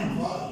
Wow.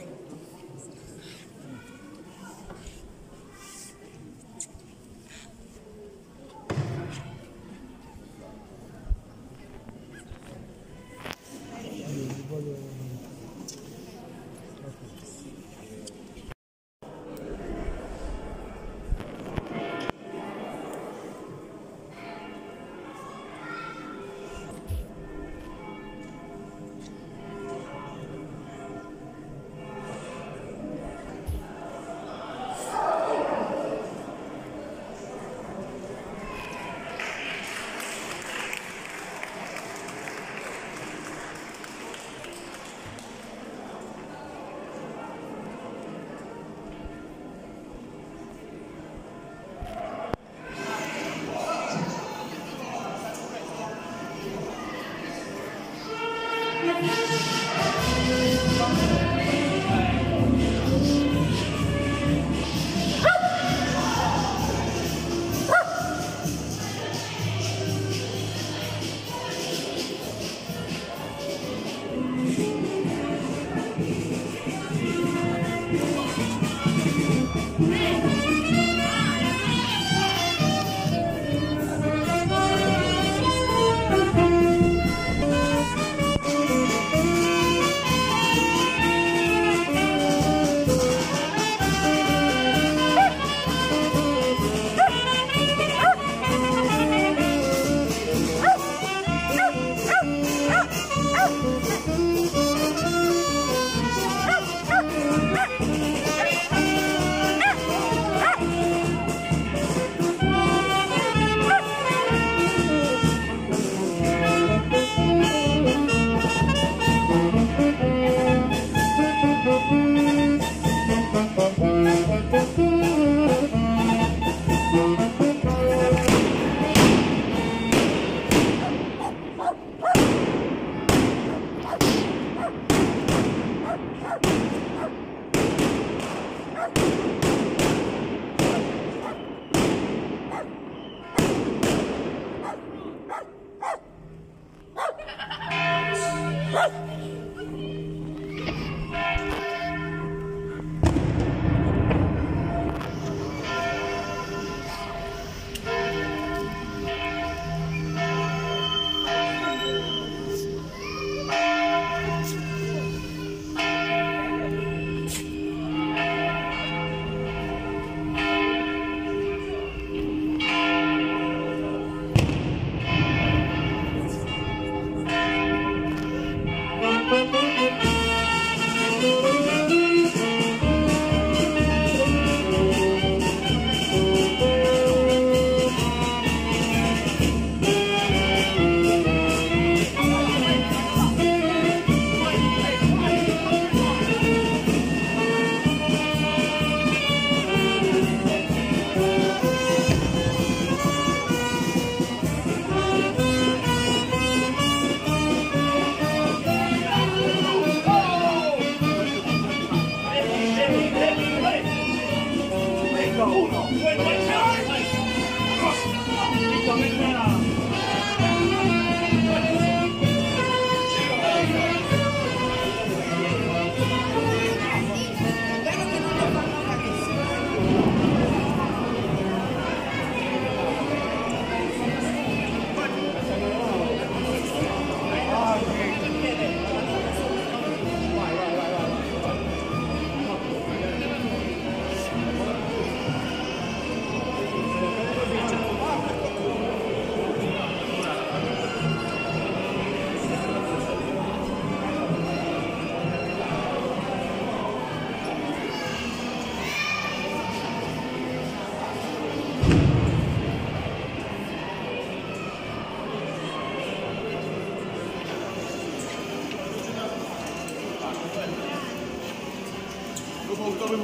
Hvala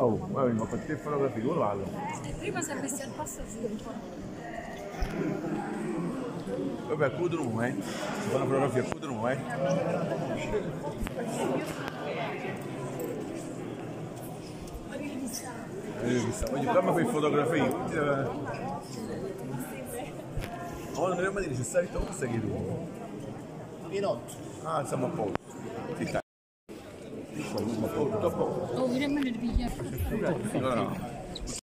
Oh, vabbè, ma per te fotografie con l'altro. Prima si è messi al passo Vabbè, a Cudrum, eh. Si fa una fotografia a Cudrum, eh. Voglio dammi quelle fotografie. Oh, non dobbiamo dire, c'è stato questo che tu. Pinocchio. Ah, siamo a posto. Sì, stai. Dopo, Hur är det med det?